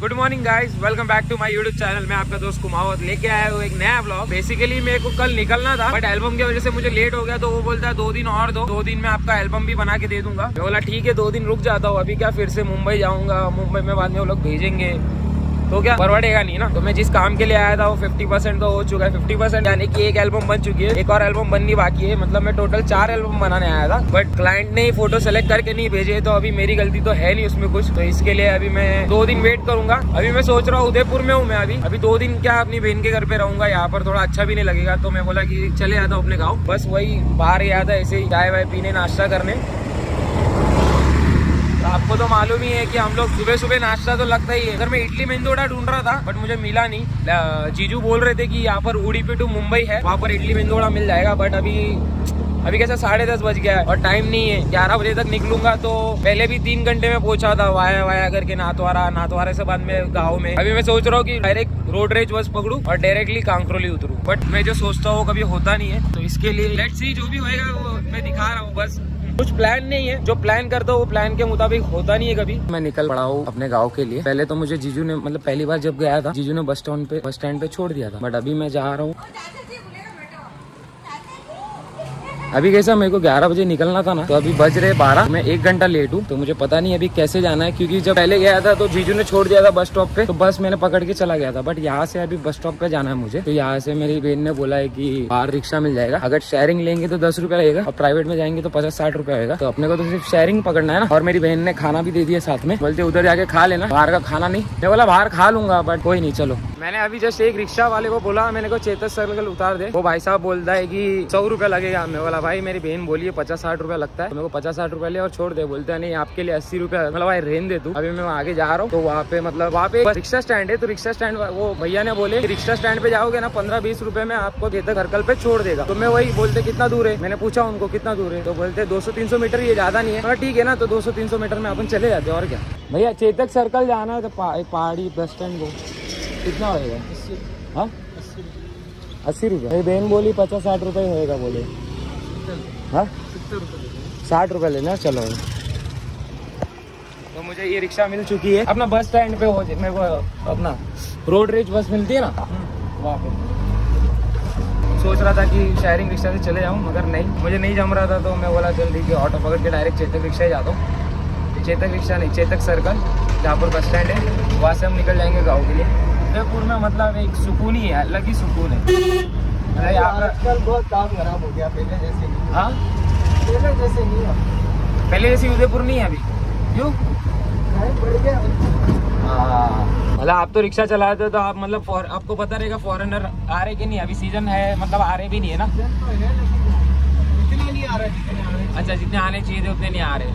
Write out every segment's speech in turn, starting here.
Good morning guys welcome back to my YouTube channel मैं आपका दोस्त कुमावत लेके आया हूँ एक नया ब्लॉग बेसिकली मेरे को कल निकलना था बट एल्बम की वजह से मुझे लेट हो गया तो वो बोलता है, दो दिन और दो। दो दिन में आपका एल्बम भी बना के दे दूँगा. मैं बोला, ठीक है, दो दिन रुक जाता हूँ। अभी क्या फिर से मुंबई जाऊँगा? मुंबई में बाद में वो लोग भेजेंगे। तो क्या? परवड़ेगा नहीं ना? तो मैं जिस काम के लिए आया था, वो 50 परसेंट तो हो चुका है 50 परसेंट यानी कि एक एल्बम बन चुकी है, एक और एल्बम बननी बाकी है। मतलब मैं टोटल चार एल्बम बनाने आया था बट क्लाइंट ने फ़ोटो सेलेक्ट करके नहीं भेजे तो अभी मेरी गलती तो है नहीं उसमें कुछ। तो इसके लिए अभी मैं दो दिन वेट करूँगा। अभी मैं सोच रहा हूँ, उदयपुर में हूँ मैं अभी। अभी दो दिन क्या अपनी बहन के घर पे रहूँगा, यहाँ पर थोड़ा अच्छा भी नहीं लगेगा। तो मैं बोला की चले आता हूँ अपने गाँव। बस वही बाहर गया था, ऐसे ही चाय वाय पीने, नाश्ता करने। आपको तो मालूम ही है कि हम लोग सुबह सुबह नाश्ता तो लगता ही है। अगर मैं इडली मेंदोड़ा ढूंढ रहा था बट मुझे मिला नहीं। जीजू बोल रहे थे कि यहाँ पर उड़ीपी टू मुंबई है, वहाँ पर इडली मेंदोड़ा मिल जाएगा बट अभी अभी कैसा साढ़े दस बज गया है और टाइम नहीं है। ग्यारह बजे तक निकलूँगा तो पहले भी तीन घंटे में पहुँचा था, वाया वाया करके नाथवारा नाथवारा से बाद में गाँव में। अभी मैं सोच रहा हूँ कि डायरेक्ट रोड रेज बस पकड़ू और डायरेक्टली कांकरोली उतरू। बट मैं जो सोचता हूँ कभी होता नहीं है। तो इसके लिए लेट सी जो भी होएगा वो मैं दिखा रहा हूँ, बस। कुछ प्लान नहीं है। जो प्लान करता हूँ, वो प्लान के मुताबिक होता नहीं है कभी। मैं निकल पड़ा हूँ अपने गाँव के लिए। पहले तो मुझे जीजू ने मतलब पहली बार जब गया था, जीजू ने बस स्टैंड पे बस स्टैंड पे छोड़ दिया था। बट अभी मैं जा रहा हूँ। अभी कैसा, मेरे को 11 बजे निकलना था ना तो अभी बज रहे 12 मैं एक घंटा लेट हूँ तो मुझे पता नहीं अभी कैसे जाना है, क्योंकि जब पहले गया था तो जीजू ने छोड़ दिया था बस स्टॉप पे तो बस मैंने पकड़ के चला गया था। बट यहाँ से अभी बस स्टॉप पे जाना है मुझे। तो यहाँ से मेरी बहन ने बोला है की बाहर रिक्शा मिल जाएगा। अगर शेयरिंग लेंगे तो दस रुपया लगेगा और प्राइवेट में जाएँगे तो पचास साठ रुपया होगा तो अपने को तो सिर्फ़ शेयरिंग पकड़ना है ना। और मेरी बहन ने खाना भी दे दिया साथ में। बोलते उधर जाके खा लेना, बाहर का खाना नहीं। मैं बोला, बाहर खा लूँगा बट कोई नहीं, चलो। मैंने अभी जस्ट एक रिक्शा वाले को बोला, मैंने को चेतक सर्कल उतार दे। वो भाई साहब बोलता है की सौ रुपया लगेगा मैं बोला, भाई, मेरी बहन बोलिए पचास साठ रुपया लगता है। तो मेरे को पचास साठ रुपया ले और छोड़ दे। बोलते हैं, नहीं, आपके लिए अस्सी रुपया मतलब भाई रेन दे तू। अभी मैं आगे जा रहा हूँ। तो वहाँ पे मतलब वहाँ पे रिक्शा स्टैंड है। तो रिक्शा स्टैंड वो भैया ने बोले रिक्शा स्टैंड पे जाओगे ना पंद्रह बीस रुपए में आपको चेतक सर्कल पे छोड़ देगा। तो मैं वही बोलते, कितना दूर है? मैंने पूछा उनको, कितना दूर है? तो बोलते, दो सौ तीन सौ मीटर, ये ज़्यादा नहीं है। ठीक है ना तो दो सौ तीन सौ मीटर में अपन चले जाते और क्या? भैया, चेतक सर्कल जाना है तो पहाड़ी बस स्टैंड को। कितना होएगा? हाँ? अस्सी रुपये। मेरी बहन बोली पचास साठ रुपये होएगा बोले। हाँ? साठ रुपये लेना चलो। तो मुझे ये रिक्शा मिल चुकी है। अपना बस स्टैंड पे हो मेरे को अपना रोड रेज बस मिलती है ना? वहाँ पे। सोच रहा था कि शेयरिंग रिक्शा से चले जाऊँ मगर नहीं। मुझे नहीं जम रहा था तो मैं बोला जल्दी है ऑटो पकड़ के डायरेक्ट चेतक रिक्शा ही जाता हूँ। चेतक रिक्शा नहीं चेतक सर्कल जहाँ पर बस स्टैंड है वहाँ से हम निकल जाएँगे गाँव के लिए। उदयपुर में मतलब एक सुकून ही है अलग ही सुकून है। अरे आजकल बहुत काम खराब हो गया पहले जैसे नहीं हाँ? पहले जैसे नहीं है पहले जैसी उदयपुर नहीं है अभी। क्यों? बढ़ गया। मतलब आप तो रिक्शा चलाते हो तो आप मतलब फॉर, आपको पता रहेगा फॉरेनर आ रहे कि नहीं? अभी सीज़न है मतलब आ रहे भी नहीं है ना? तो इतने नहीं आ रहा रहे अच्छा जितने आने चाहिए थे उतने नहीं आ रहे।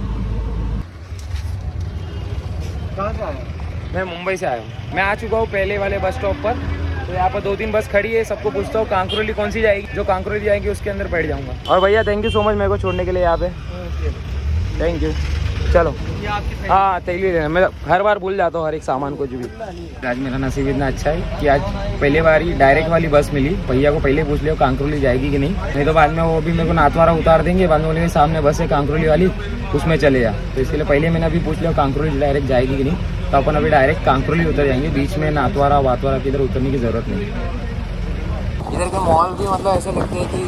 कहाँ से आया मैं मुंबई से आया हूँ। मैं आ चुका हूँ पहले वाले बस स्टॉप पर। तो यहाँ पर दो तीन बस खड़ी है, सबको पूछता हूँ, कांकरोली कौन सी जाएगी? जो कांकरोली जाएगी उसके अंदर बैठ जाऊँगा। और भैया थैंक यू सो मच मेरे को छोड़ने के लिए यहाँ पे। थैंक यू चलो। हाँ तेली मैं हर बार भूल जाता हूँ हर एक सामान को जो भी। आज मेरा नसीब इतना अच्छा है कि आज पहले बार ही डायरेक्ट वाली बस मिली। भैया को पहले पूछ लिया, कांकरोली जाएगी कि नहीं? नहीं तो बाद में वो भी मेरे को नाथवारा उतार देंगे। बाद में सामने बस है कांकरोली वाली, उसमें चले जा। तो इसके लिए पहले मैंने अभी पूछ लिया, कांकरोली डायरेक्ट जाएगी कि नहीं? तो अपन अभी डायरेक्ट कांकरोली उतर जाएँगे बीच में नातवारा, वातवारा की इधर उतरने की ज़रूरत नहीं. इधर के मॉल भी मतलब ऐसे लगते हैं कि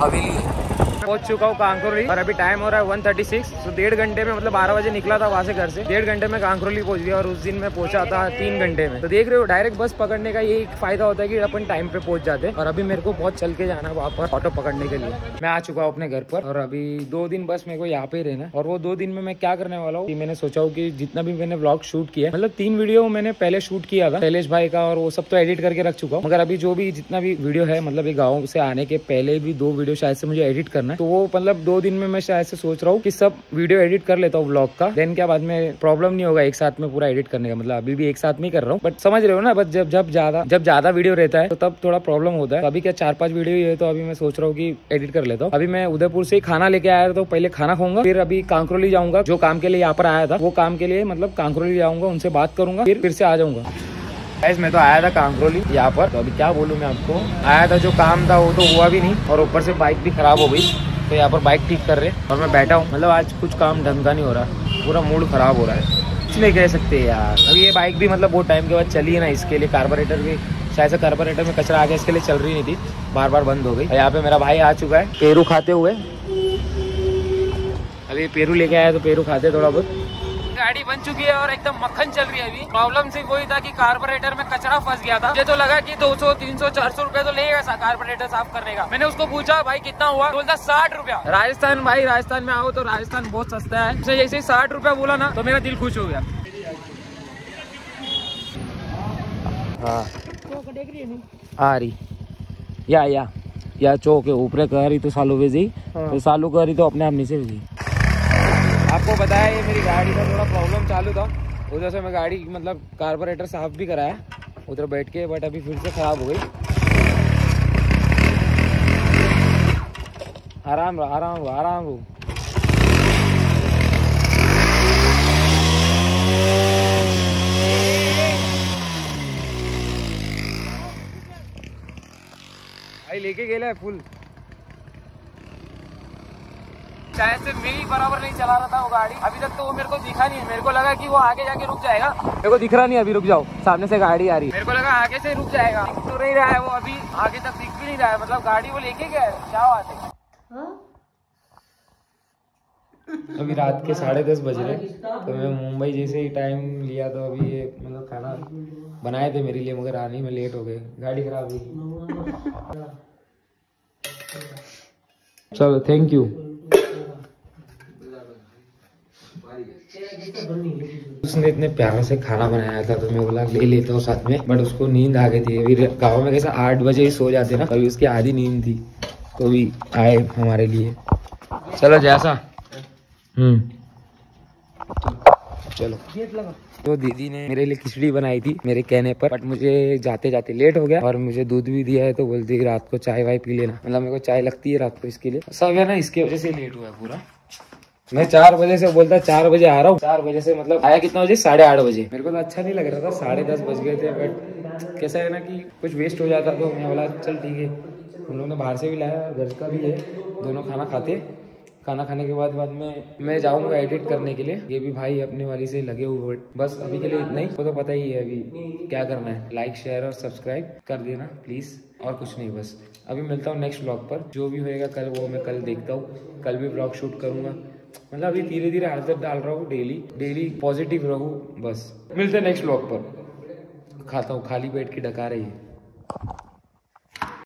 हवेली पहुँच चुका हूँ कांकरोली, और अभी टाइम हो रहा है वन थर्टी सिक्स तो डेढ़ घंटे में मतलब बारह बजे निकला था वहाँ से घर से। डेढ़ घंटे में कांकरोली पहुँच गया और उस दिन मैं पहुँचा था तीन घंटे में। तो देख रहे हो डायरेक्ट बस पकड़ने का ये एक फ़ायदा होता है कि अपन टाइम पे पहुँच जाते हैं। और अभी मेरे को बहुत चल के जाना वहाँ पर ऑटो पकड़ने के लिए। मैं आ चुका हूँ अपने घर पर, और अभी दो दिन बस मेरे को यहाँ पे रहना और वो दो दिन में मैं क्या करने वाला हूँ मैंने सोचा हूँ की जितना भी मैंने ब्लॉग शूट किया मतलब तीन वीडियो मैंने पहले शूट किया था, शैलेश भाई का, और वो सब तो एडिट करके रख चुका हूँ। मगर अभी जो भी जितना भी वीडियो है मतलब गाँव से आने के पहले भी दो वीडियो शायद से मुझे एडिट करना है। तो वो मतलब दो दिन में मैं शायद से सोच रहा हूँ कि सब वीडियो एडिट कर लेता हूँ ब्लॉग का। देन क्या बाद में प्रॉब्लम नहीं होगा एक साथ में पूरा एडिट करने का। मतलब अभी भी एक साथ में कर रहा हूँ। बट समझ रहे हो ना, बस जब जब ज़्यादा जब ज़्यादा वीडियो रहता है तो तब थोड़ा प्रॉब्लम होता है। अभी क्या चार पाँच वीडियो ही है तो अभी मैं सोच रहा हूँ की एडिट कर लेता हूँ। अभी मैं उदयपुर से खाना लेके आया तो पहले खाना खाऊँगा, फिर अभी कांकरोली जाऊँगा। जो काम के लिए यहाँ पर आया था, वो काम के लिए मतलब कांकरोली जाऊँगा, उनसे बात करूँगा, फिर फिर से आ जाऊँगा। गाइस मैं तो आया था कांकरोली यहाँ पर। तो अभी क्या बोलूँ मैं आपको? आया था, जो काम था वो तो हुआ भी नहीं और ऊपर से बाइक भी खराब हो गई। तो यहाँ पर बाइक ठीक कर रहे और मैं बैठा हूँ। मतलब आज कुछ काम ढंग का नहीं हो रहा। पूरा मूड खराब हो रहा है। कुछ नहीं कह सकते यार। अभी ये बाइक भी मतलब बहुत टाइम के बाद चली है ना, इसके लिए कार्बोरेटर भी शायद से कार्बोरेटर में कचरा आ गया, इसके लिए चल रही नहीं थी। बार बार बंद हो गई। यहाँ पे मेरा भाई आ चुका है। पेरू खाते हुए। अभी पेरू लेके आया तो पेरू खाते थोड़ा बहुत। गाड़ी बन चुकी है और एकदम मक्खन चल रही है अभी। प्रॉब्लम सिर्फ़ वही था कि कार्बोरेटर में कचरा फंस गया था। मुझे तो लगा कि 200 300 400 रुपए तो लेगा सा कार्बोरेटर साफ़ करने का। मैंने उसको पूछा भाई कितना हुआ? बोलता साठ रुपया। राजस्थान भाई राजस्थान में आओ तो राजस्थान बहुत सस्ता है। उसने जैसे ही साठ रुपया बोला ना तो मेरा दिल खुश हो गया। हाँ। आ रही। या या। या चौक ऊपर कर रही तो सालू भेजी तो सालू कर रही तो अपने आप नीचे भेजी आपको बताया ये मेरी गाड़ी का थोड़ा प्रॉब्लम चालू था। उधर से मैं गाड़ी मतलब कार्बोरेटर साफ़ भी कराया। उधर बैठ के बट अभी फिर से खराब हो गई। आराम रहो आराम रहो आराम रहो लेके गेला फुल शायद से मेरी बराबर नहीं चला रहा था वो गाड़ी अभी तक तो वो मेरे को दिखा नहीं है। मेरे को लगा कि वो आगे जाके रुक जाएगा। मेरे को दिख रहा नहीं अभी रुक जाओ। सामने से गाड़ी आ रही है। मेरे को लगा आगे से रुक जाएगा। दिख तो नहीं रहा है वो अभी आगे तक दिख भी नहीं रहा है। मतलब गाड़ी वो लेके गया है। क्या बात है। अभी रात के साढ़े दस बज रहे तो मैं मुंबई जैसे ही टाइम लिया तो अभी ये मतलब खाना बनाए थे मेरे लिए मगर आने में लेट हो गए। गाड़ी खराब हुई। चलो थैंक यू उसने इतने प्यार से खाना बनाया था तो मैं बोला ले लेता हूँ साथ में। बट उसको नींद आ गई थी। अभी गाँव में कैसा आठ बजे ही सो जाते ना अभी उसकी आधी नींद थी। तो भी आए हमारे लिए। चलो जैसा। हम्म। चलो। तो दीदी ने मेरे लिए खिचड़ी बनाई थी मेरे कहने पर। बट मुझे जाते जाते लेट हो गया और मुझे दूध भी दिया है तो बोलती रात को चाय वाय पी लेना। मतलब मेरे को चाय लगती है रात को इसके लिए। सब है ना इसके वजह से लेट हुआ है पूरा। मैं चार बजे से बोलता चार बजे आ रहा हूँ। चार बजे से मतलब आया कितना बजे? साढ़े आठ बजे। मेरे को तो अच्छा नहीं लग रहा था, साढ़े दस बज गए थे बट कैसा है ना कि कुछ वेस्ट हो जाता तो मैं बोला, चल ठीक है। हम लोगों ने बाहर से भी लाया, घर का भी है, दोनों खाना खाते। खाना खाने के बाद बाद में मैं जाऊँगा एडिट करने के लिए। ये भी भाई अपने वाली से लगे हुए बस अभी के लिए इतना ही। वो तो पता ही है अभी क्या करना है। लाइक शेयर और सब्सक्राइब कर देना प्लीज़ और कुछ नहीं, बस। अभी मिलता हूँ नेक्स्ट ब्लॉग पर। जो भी होएगा, कल वो मैं कल देखता हूँ। कल भी ब्लॉग शूट करूँगा। मतलब अभी धीरे धीरे आदत डाल रहा हूँ डेली डेली पॉजिटिव रहू, बस। मिलते नेक्स्ट ब्लॉग पर। खाता हूँ, खाली बैठ के डका रही है।